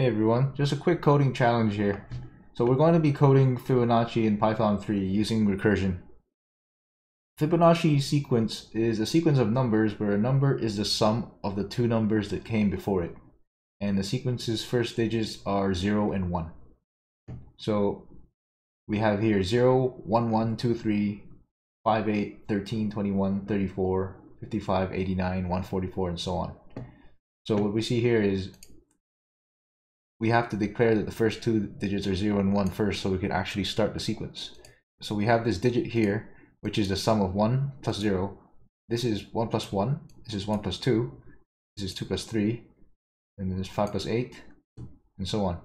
Hey everyone, just a quick coding challenge here. So we're going to be coding Fibonacci in Python 3 using recursion. Fibonacci sequence is a sequence of numbers where a number is the sum of the two numbers that came before it. And the sequence's first digits are 0 and 1. So we have here 0, 1, 1, 2, 3, 5, 8, 13, 21, 34, 55, 89, 144, and so on. So what we see here is we have to declare that the first two digits are 0 and 1 first so we can actually start the sequence. So we have this digit here, which is the sum of 1 plus 0. This is 1 plus 1. This is 1 plus 2. This is 2 plus 3. And then there's 5 plus 8, and so on.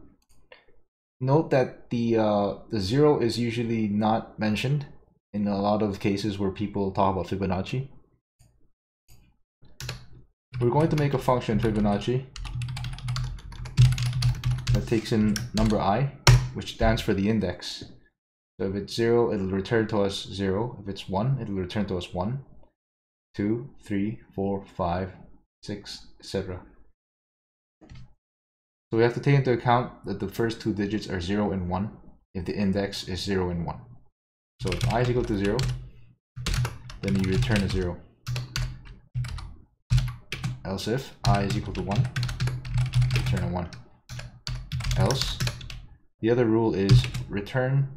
Note that the, uh, the 0 is usually not mentioned in a lot of cases where people talk about Fibonacci. We're going to make a function Fibonacci that takes in number i, which stands for the index. So if it's 0, it'll return to us 0. If it's 1, it'll return to us 1, 2, 3, 4, 5, 6, etc. So we have to take into account that the first two digits are 0 and 1 if the index is 0 and 1. So if i is equal to 0, then you return a 0. Else if i is equal to 1, return a 1 else. The other rule is return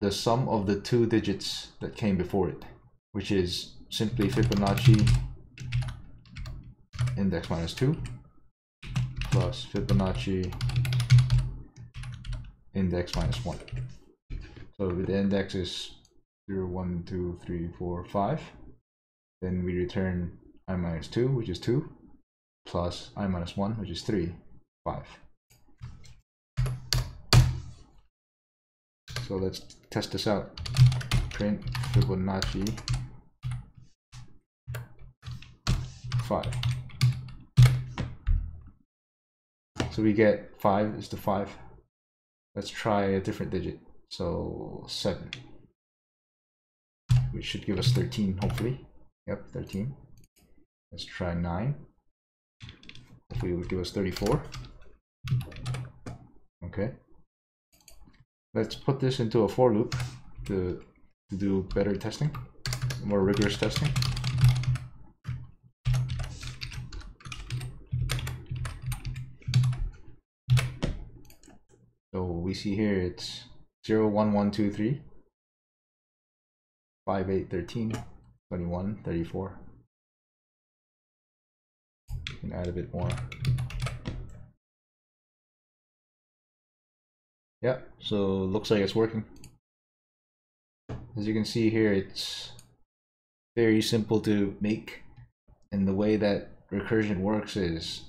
the sum of the two digits that came before it, which is simply Fibonacci index minus 2 plus Fibonacci index minus 1. So if the index is 0, 1, 2, 3, 4, 5, then we return i minus 2, which is 2, plus i minus 1, which is 3, 5. So let's test this out. Print Fibonacci 5. So we get 5 is the 5. Let's try a different digit. So 7. Which should give us 13, hopefully. Yep, 13. Let's try 9. Hopefully it give us 34. Okay. Let's put this into a for loop to, to do better testing, more rigorous testing. So we see here it's 0, 1, 1, 2, 3, 5, 8, 13, 21, 34. You can add a bit more. Yeah, so looks like it's working. As you can see here, it's very simple to make. And the way that recursion works is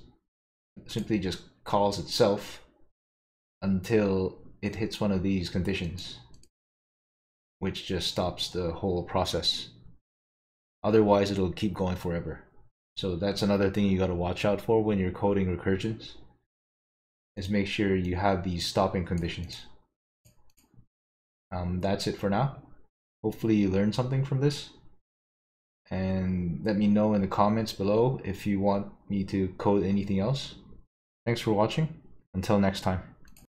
simply just calls itself until it hits one of these conditions, which just stops the whole process. Otherwise, it'll keep going forever. So that's another thing you got to watch out for when you're coding recursions is make sure you have these stopping conditions. Um, that's it for now. Hopefully you learned something from this. And let me know in the comments below if you want me to code anything else. Thanks for watching. Until next time.